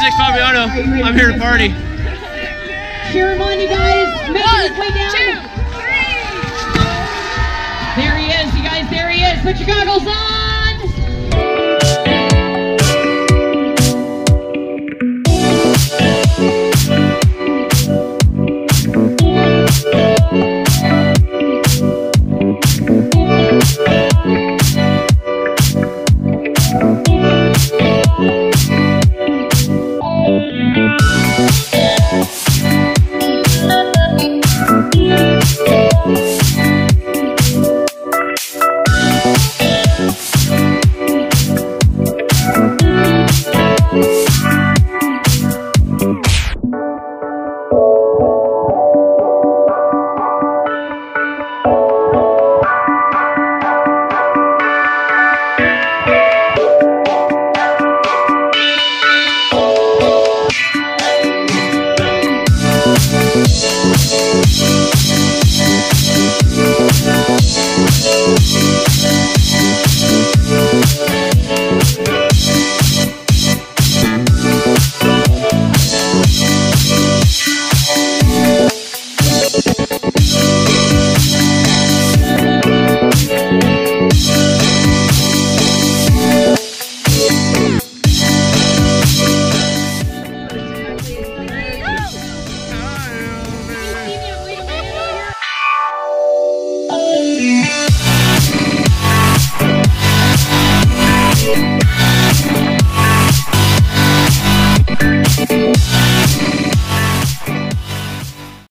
6 Fabiano. I'm here to party. Cheer him on, you guys. Making his way down. Two, three. There he is, you guys. There he is. Put your goggles on. Thank you. Thank you. Thank